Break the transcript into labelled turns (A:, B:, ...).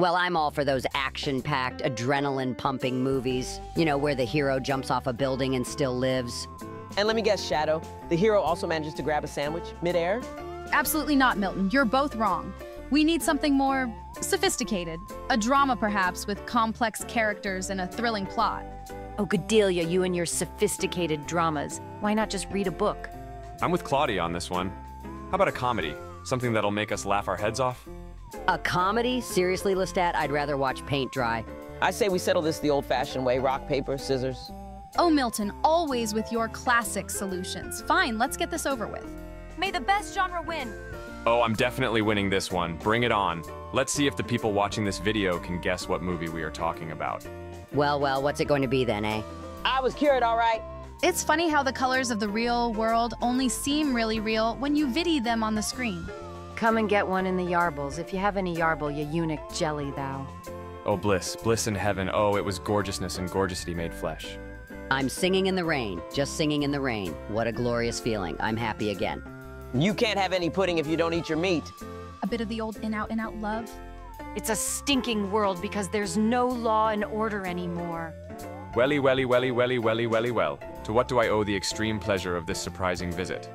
A: Well, I'm all for those action packed, adrenaline pumping movies. You know, where the hero jumps off a building and still lives.
B: And let me guess, Shadow, the hero also manages to grab a sandwich midair?
C: Absolutely not, Milton. You're both wrong. We need something more sophisticated. A drama, perhaps, with complex characters and a thrilling plot.
D: Oh, Cordelia, you and your sophisticated dramas. Why not just read a book?
E: I'm with Claudia on this one. How about a comedy? Something that'll make us laugh our heads off?
A: A comedy? Seriously, Lestat, I'd rather watch paint dry.
B: I say we settle this the old-fashioned way, rock, paper, scissors.
C: Oh, Milton, always with your classic solutions. Fine, let's get this over with.
D: May the best genre win.
E: Oh, I'm definitely winning this one. Bring it on. Let's see if the people watching this video can guess what movie we are talking about.
A: Well, well, what's it going to be then, eh?
B: I was cured, all right.
C: It's funny how the colors of the real world only seem really real when you viddy them on the screen.
D: Come and get one in the Yarbles. If you have any Yarble, you eunuch jelly thou.
E: Oh, bliss, bliss in heaven. Oh, it was gorgeousness and gorgeousity made flesh.
A: I'm singing in the rain, just singing in the rain. What a glorious feeling. I'm happy again.
B: You can't have any pudding if you don't eat your meat.
C: A bit of the old in out, in out love.
D: It's a stinking world because there's no law and order anymore.
E: Welly, welly, welly, welly, welly, welly, well. To what do I owe the extreme pleasure of this surprising visit?